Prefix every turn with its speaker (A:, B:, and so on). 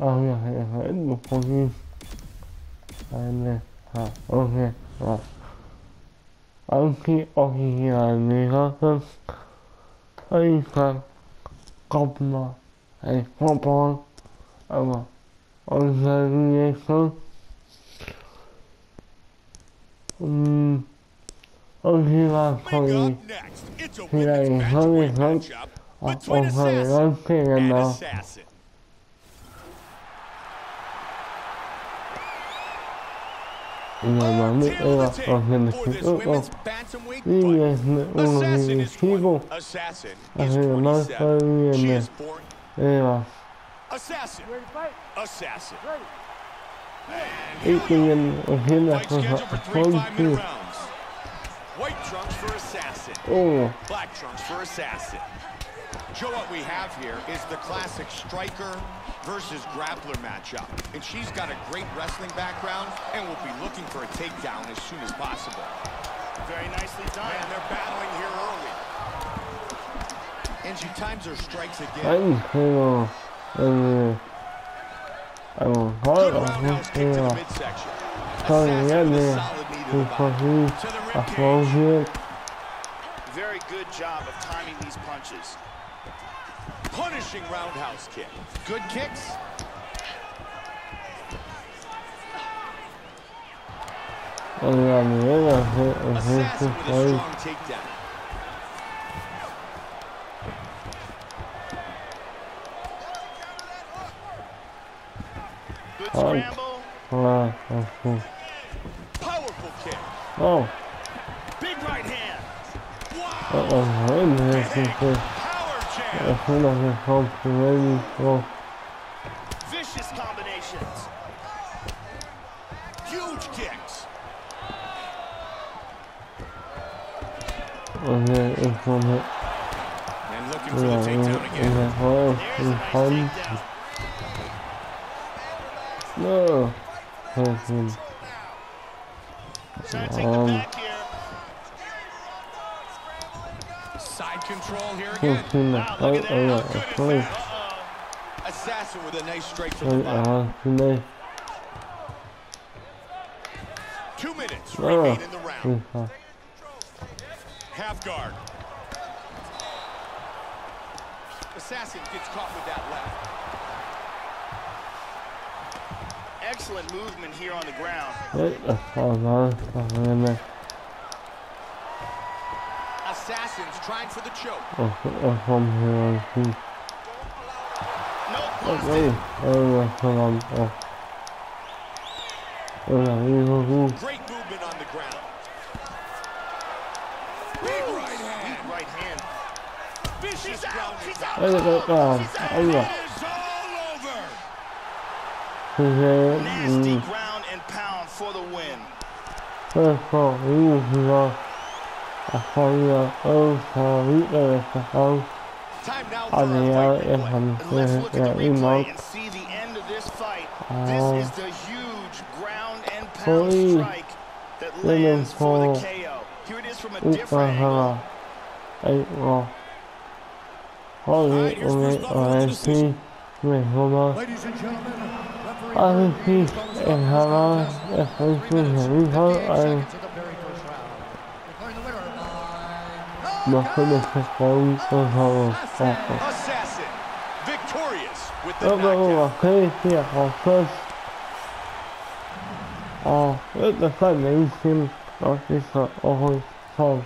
A: Ah oui, arrête mon produit. Ah ok. Ah, ah ok, ok, les gens ils sont
B: complètement.
A: Ils
B: comprennent. Alors, on a
A: vu les
B: choses?
A: Hum. Ok, là,
B: c'est
A: C'est
B: la
A: raison
B: des
A: choses.
B: On
A: va
B: lancer
A: les mains.
B: Assassin.
A: ít nhiên ở hiện là
B: Fight
A: không
B: scheduled for three
A: không
B: five-minute
A: chi.
B: rounds. White trunks for Assassin.
A: Ồ,
B: Black trunks for Assassin. Joe, what we have here is the classic striker versus grappler matchup. And she's got a great wrestling background and will be looking for a takedown as soon as possible.
C: Very nicely done.
B: And they're battling here early. And she times her strikes again.
A: anh thế mà. Anh anh hỏi
B: Good
A: là
B: roundhouse
A: thế
B: kick to
A: là
B: the midsection.
A: thôi
B: Assassin
A: nhé
B: with a
A: nè.
B: solid knee to the
A: có
B: To the
A: à
B: rib
A: có
B: cage.
A: duyên.
C: Very good job of timing these punches.
B: Punishing roundhouse kick. Good kicks.
A: Anh làm nghĩa là thế ở thế
B: Assassin with a strong takedown.
C: Good scramble.
A: Là à không.
B: Powerful kick.
A: Ồ,
C: Big right hand.
A: ở ở hỏi thế.
B: Power
A: Ở
B: jab.
A: thế là thế không thì lên không.
C: Vicious combinations.
B: Huge kicks.
A: Ở thế em không hết.
B: And looking for the takedown again.
A: là hỏi
C: There's
A: em
C: a nice takedown.
A: No.
C: Trying to take the back here.
B: Control here again.
A: khi là
C: Wow, look at that.
A: là
C: How good is that? Uh-oh.
B: Assassin with a nice straight from the
A: thì đây.
B: Two minutes
A: Ờ.
B: remain in the round.
A: phải.
B: Half guard. Assassin gets caught with that left.
C: Excellent movement here on the ground.
B: Assassin's trying for the choke.
A: Ở ở không hiểu thì
C: No
A: ở
C: busted.
A: đây ở là không làm ở. Ở là đi vô vu.
B: Great movement on the ground. Big right hand.
C: Big right hand.
B: Vicious
C: She's out.
B: ground and
C: She's out.
A: Đây là cái nào anh
B: It
A: ạ.
B: is all over.
A: Thì thế
C: Nasty
A: ừ,
C: ground and pound for the win.
A: hơi khó ý thì
B: Time now replay.
A: hầm
C: And let's look at the replay and see the end of this fight.
A: Oh.
C: This is the huge ground and pound strike that lands for the? KO. Here it is from a different angle.
A: là ấy ngò hỏi ý ông ấy ở đây khi mình hôm nay
D: Ladies
A: hội ở
B: Assassin victorious with the knockout.
A: khi khi họ phân ờ rất là phải lấy phim đó thì sợ ôi không